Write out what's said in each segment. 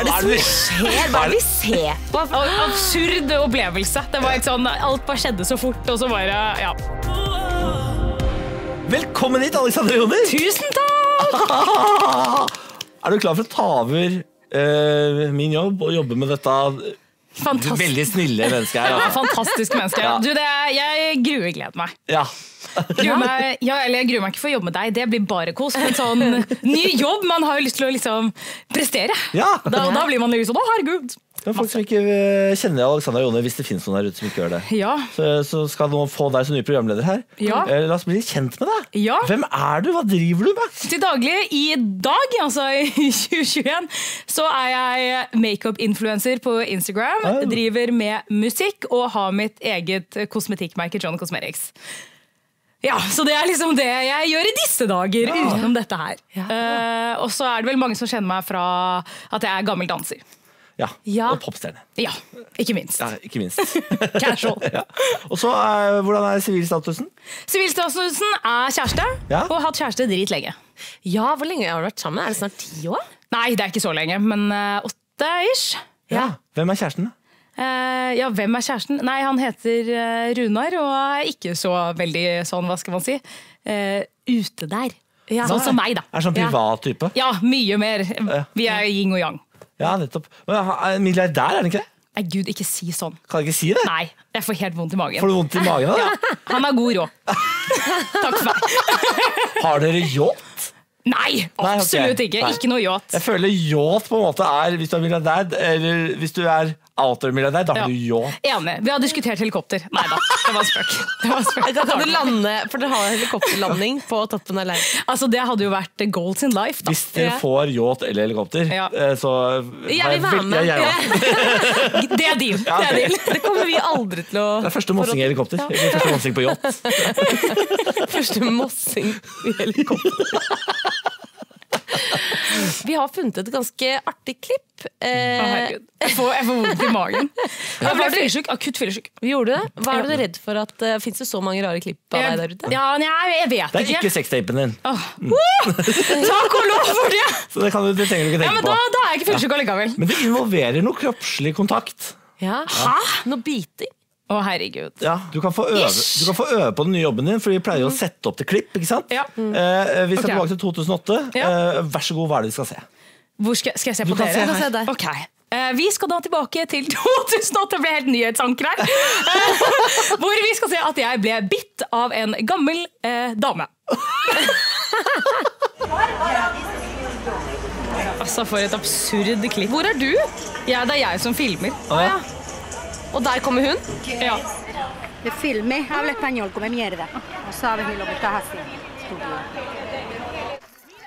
er det som skjer? Hva er det vi ser på? Absurd opplevelse. Det var helt sånn, Alt bare skjedde så fort, og så bare Ja. Velkommen hit, Alexander Joner! Tusen takk! Er du klar for å ta over eh, min jobb og jobbe med dette Fantastisk. veldig snille mennesket her? Ja, Altså. fantastisk menneske. Ja. Du, det, er- jeg gruer gleder meg. Ja. Meg. Ja, eller jeg gruer meg ikke for å jobbe med deg, det blir bare kos. Men sånn ny jobb, man har jo lyst til å liksom prestere. Ja. Da, da blir man liksom Å, herregud. Men folk som ikke eh, kjenner Alexander Jone, hvis det finnes noen der ute som ikke gjør det, Ja. så, så skal noen få deg som ny programleder her. Ja. Eh, La oss bli kjent med deg. Ja. Hvem er du? Hva driver du med? Til daglig i dag, altså i 2021, så er jeg makeup-influencer på Instagram. Driver med musikk og har mitt eget kosmetikkmerke John Cosmetics. Ja, Så det er liksom det jeg gjør i disse dager utenom dette her. Eh, og så er det vel mange som kjenner meg fra at jeg er gammel danser. Ja, Ja. Og popstjerne. Ja, ikke minst. Ja, ikke minst. Casual. ja. Og så, uh, hvordan er sivilstatusen? Sivilstatusen er kjæreste, Ja. og har hatt kjæreste dritlenge. Ja, Hvor lenge har du vært sammen? Er det snart ti år? Nei, det er ikke så lenge, men uh, åtte ish. Ja. Hvem er kjæresten? da? Eh, ja, hvem er kjæresten? Nei, han heter uh, Runar og er ikke så veldig sånn, hva skal man si, uh, ute der. Ja. Sånn som meg, da. Er sånn privat type? Ja, mye mer. Vi er yin og yang. Ja, nettopp. Men er en milliardær, er han ikke det? Nei, gud, ikke si sånn. Kan jeg ikke si det? Nei, jeg får helt vondt i magen. Får du vondt i magen da? Ja, Han har god råd. Takk for meg. Har dere yacht? Nei, absolutt ikke. Nei. Ikke noe yacht. Jeg føler yacht på en måte er hvis du er milliardær, eller hvis du er outer-milliardær, da Ja. har du yacht. Enig. Vi har diskutert helikopter. Nei da, det var spøk. Det var spøk. Da kan du lande, for dere har helikopterlanding på toppen av leiren. Altså, det hadde jo vært goals in life, da. Hvis dere Ja. får yacht eller helikopter, Ja. eh, så Jeg vil være med. Ja, jeg. Det er deal. Ja, Det er deal. Det kommer vi aldri til å Det er første mossing i helikopter. Ja første mossing på yacht. Første mossing i helikopter. Vi har funnet et ganske artig klipp. Eh, herregud. Jeg får, jeg får vondt i magen. Jeg ble fyllesyk. Akutt fyllesyk. Gjorde du det. Hva er du redd for at det uh, fins det så mange rare klipp av deg der ute? Ja, nei, jeg vet Det er ikke. ikke sextapen din, Åh. Takk og lov for det! så det, kan du, det trenger du ikke Ja, men da, på. da er jeg ikke fyllesyk allikevel. Men det involverer noe kroppslig kontakt. Ja. Hæ? Noe biting? Å, herregud. Ja, du kan, få øve, du kan få øve på den nye jobben din, for vi pleier å sette opp til klipp. ikke sant? Ja. Eh, vi skal okay. tilbake til 2008. Ja. Eh, vær så god, hva er det vi skal se? Hvor skal, skal jeg se Du på kan dere? se her. Der. Eh, vi skal da tilbake til 2008, det ble helt nyhetsanker her. Eh, hvor vi skal se at jeg ble bitt av en gammel eh, dame. altså, for et absurd klipp. Hvor er du? Ja, det er jeg som filmer. Ah, ja. Og der kommer hun. Ja. De filme, habla español, come mierda. No sabes ni lo que estás haciendo.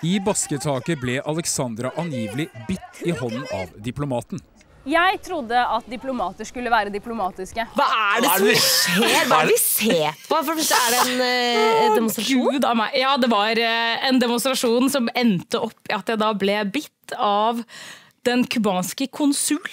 I basketaket ble Alexandra angivelig bitt i hånden av diplomaten. Jeg trodde at diplomater skulle være diplomatiske. Hva er det som skjer? Hva er det vi ser på? For det er det en uh, demonstrasjon. Gud meg. Ja, det var uh, en demonstrasjon som endte opp i at jeg da ble bitt av den cubanske konsul.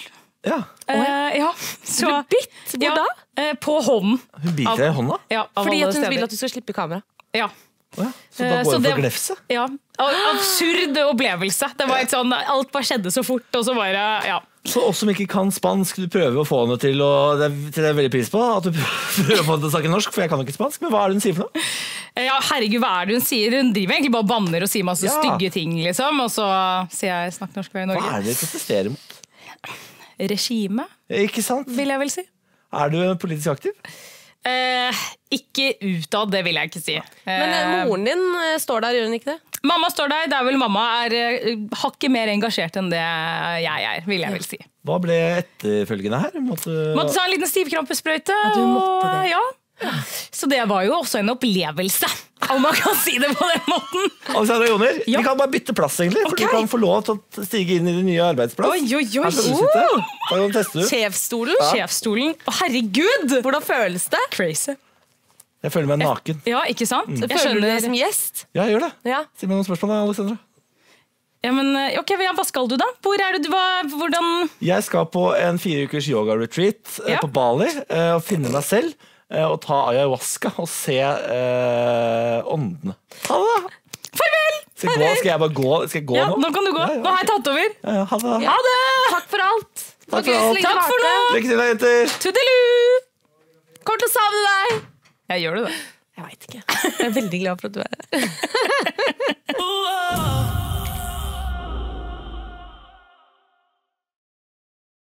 Ja. Eh, ja. Så, du bitt? Hvor ja, da? eh, på hånden. Hun biter deg i hånda? Ja, av Fordi at hun vil at du skal slippe kamera. Ja. Oh, ja. Så Eh, da går hun det- for glefse? Ja. Absurd opplevelse. Det var et sånn, Alt bare skjedde så fort, og så bare ja. Så oss som ikke kan spansk, du prøver å få henne til å Det er jeg veldig pris på, at du prøver å få henne til å snakke norsk, for jeg kan jo ikke spansk. Men hva er det hun sier for noe? ja, herregud, hva er det hun sier? Hun driver egentlig bare og banner og sier masse Ja. stygge ting, liksom. Og så sier jeg 'snakk norsk, vi er i Hva er det dere protesterer mot? Regime, Ikke sant? vil jeg vel si. Er du politisk aktiv? Eh, ikke utad, det vil jeg ikke si. Men eh, Eh, moren din eh, står der, gjør hun ikke det? Mamma står der. Det er vel mamma er eh, hakket mer engasjert enn det jeg er, vil jeg vel si. Hva ble etterfølgende her? Måtte, Måtte ta en liten stivkrampesprøyte. du måtte og- det. Ja. Så det var jo også en opplevelse, om man kan si det på den måten. Alexandra Joner, Ja. vi kan bare bytte plass, egentlig. For okay. du kan få lov til å stige inn i din nye arbeidsplass. Oi, oi, oi. Her skal du sitte. Da kan teste. Sjefsstolen? Sjefsstolen. Å, herregud! Hvordan føles det? Crazy. Jeg føler meg naken. Ja, ikke sant? Mm. Jeg Føler du deg som gjest? Ja, jeg gjør det. Ja. Si meg noen spørsmål, da, Alexandra. Ja, men, eh, ok, ja, Hva skal du, da? Hvor er du, hva, hvordan Jeg skal på en fire ukers yoga-retreat eh, Ja. på Bali eh, og finne meg selv. Eh, Og ta ayahuasca og se eh, åndene. Ha det! da. Farvel! Skal, jeg gå, skal jeg bare gå? Skal jeg gå Ja, nå? nå kan du gå. Ja, ja, Nå har jeg tatt over. Ja, ja, ha det. Ha det! Takk for alt. Takk for alt. Takk for nå! Lykke til, da, jenter! Tudelu! Kommer til å savne deg. Jeg gjør det, da. Jeg veit ikke. Jeg er veldig glad for at du er her.